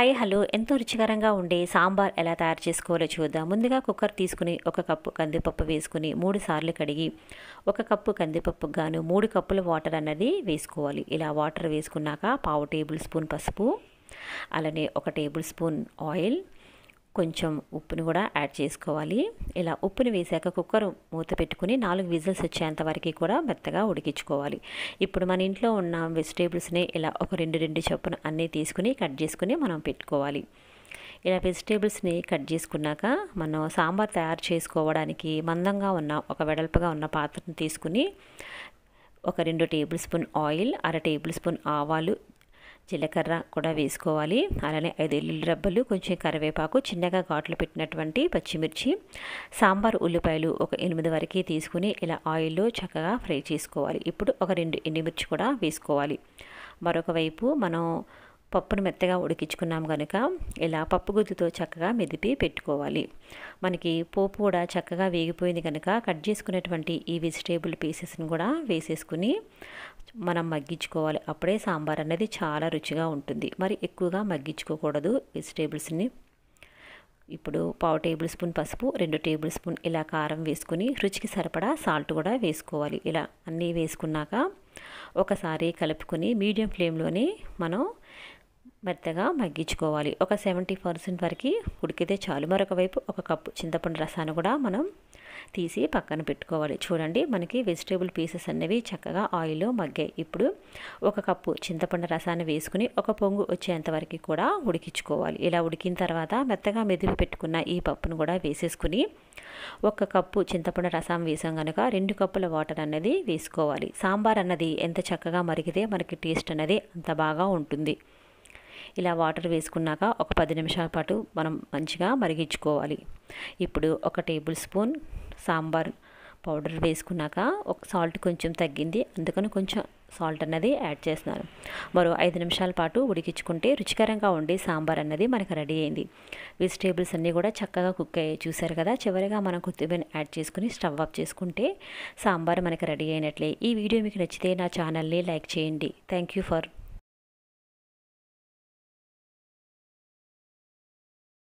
Hi hello. ఎంతో రుచికరంగా ఉండే సాంబార్ ఎలా తయారు చేసుకోవాలో చూద్దాం. ముందుగా కుక్కర్ తీసుకుని ఒక కప్పు కందిపప్పు వేసుకుని మూడు సార్లు కడిగి ఒక కప్పు కందిపప్పు గాను మూడు కప్పుల వాటర్ అన్నది వేసుకోవాలి. ఇలా వాటర్ వేసుకున్నాక పావు టేబుల్ స్పూన్ పసుపు అలానే ఒక టేబుల్ స్పూన్ ఆయిల్ కొంచెం ఉప్పుని కూడా యాడ్ చేసుకోవాలి. ఇలా ఉప్పుని వేసాక కుక్కర్ మూత పెట్టుకుని నాలుగు విజిల్స్ వచ్చేంత వరకు కూడా మెత్తగా ఉడికించుకోవాలి. ఇప్పుడు మన ఇంట్లో ఉన్న వెజిటేబుల్స్ని ఇలా ఒక రెండు రెండు చొప్పున అన్నీ తీసుకుని కట్ చేసుకుని మనం పెట్టుకోవాలి. ఇలా వెజిటేబుల్స్ని కట్ చేసుకున్నాక మనం సాంబార్ తయారు చేసుకోవడానికి మందంగా ఉన్న ఒక వెడల్పుగా ఉన్న పాత్రను తీసుకుని ఒక రెండు టేబుల్ స్పూన్ ఆయిల్ అర టేబుల్ స్పూన్ ఆవాలు జీలకర్ర కూడా వేసుకోవాలి. అలానే ఐదు ఎల్లుల్లి రబ్బలు కొంచెం కరివేపాకు చిన్నగా ఘాట్లు పెట్టినటువంటి పచ్చిమిర్చి సాంబార్ ఉల్లిపాయలు ఒక ఎనిమిది వరకు తీసుకుని ఇలా ఆయిల్లో చక్కగా ఫ్రై చేసుకోవాలి. ఇప్పుడు ఒక రెండు ఎండుమిర్చి కూడా వేసుకోవాలి. మరొక వైపు మనం పప్పును మెత్తగా ఉడికించుకున్నాం కనుక ఇలా పప్పు గుద్దుతో చక్కగా మెదిపి పెట్టుకోవాలి. మనకి పోపు కూడా చక్కగా వేగిపోయింది కనుక కట్ చేసుకునేటువంటి ఈ వెజిటేబుల్ పీసెస్ని కూడా వేసేసుకుని మనం మగ్గించుకోవాలి. అప్పుడే సాంబార్ అనేది చాలా రుచిగా ఉంటుంది. మరి ఎక్కువగా మగ్గించుకోకూడదు వెజిటేబుల్స్ని. ఇప్పుడు పావు టేబుల్ స్పూన్ పసుపు రెండు టేబుల్ స్పూన్ ఇలా కారం వేసుకుని రుచికి సరిపడా సాల్ట్ కూడా వేసుకోవాలి. ఇలా అన్నీ వేసుకున్నాక ఒకసారి కలుపుకొని మీడియం ఫ్లేమ్లోనే మనం మెత్తగా మగ్గించుకోవాలి. ఒక సెవెంటీ పర్సెంట్ వరకు ఉడికితే చాలు. మరొక వైపు ఒక కప్పు చింతపండు రసాన్ని కూడా మనం తీసి పక్కన పెట్టుకోవాలి. చూడండి మనకి వెజిటేబుల్ పీసెస్ అనేవి చక్కగా ఆయిల్లో మగ్గాయి. ఇప్పుడు ఒక కప్పు చింతపండు రసాన్ని వేసుకుని ఒక పొంగు వచ్చేంత వరకు కూడా ఉడికించుకోవాలి. ఇలా ఉడికిన తర్వాత మెత్తగా మెదిపి పెట్టుకున్న ఈ పప్పును కూడా వేసేసుకుని ఒక కప్పు చింతపండు రసం వేసాం కనుక రెండు కప్పుల వాటర్ అన్నది వేసుకోవాలి. సాంబార్ అన్నది ఎంత చక్కగా మరిగితే మనకి టేస్ట్ అనేది అంత బాగా ఉంటుంది. ఇలా వాటర్ వేసుకున్నాక ఒక పది నిమిషాల పాటు మనం మంచిగా మరిగించుకోవాలి. ఇప్పుడు ఒక టేబుల్ స్పూన్ సాంబార్ పౌడర్ వేసుకున్నాక ఒక సాల్ట్ కొంచెం తగ్గింది. అందుకని కొంచెం సాల్ట్ అన్నది యాడ్ చేస్తున్నాను. మరో ఐదు నిమిషాల పాటు ఉడికించుకుంటే రుచికరంగా ఉండే సాంబార్ అన్నది మనకు రెడీ అయింది. వెజిటేబుల్స్ అన్నీ కూడా చక్కగా కుక్ అయ్యాయి. చూసారు కదా? చివరిగా మనం కొత్తిమీర యాడ్ చేసుకుని స్టవ్ ఆఫ్ చేసుకుంటే సాంబార్ మనకు రెడీ అయినట్లే. ఈ వీడియో మీకు నచ్చితే నా ఛానల్ని లైక్ చేయండి. Thank you for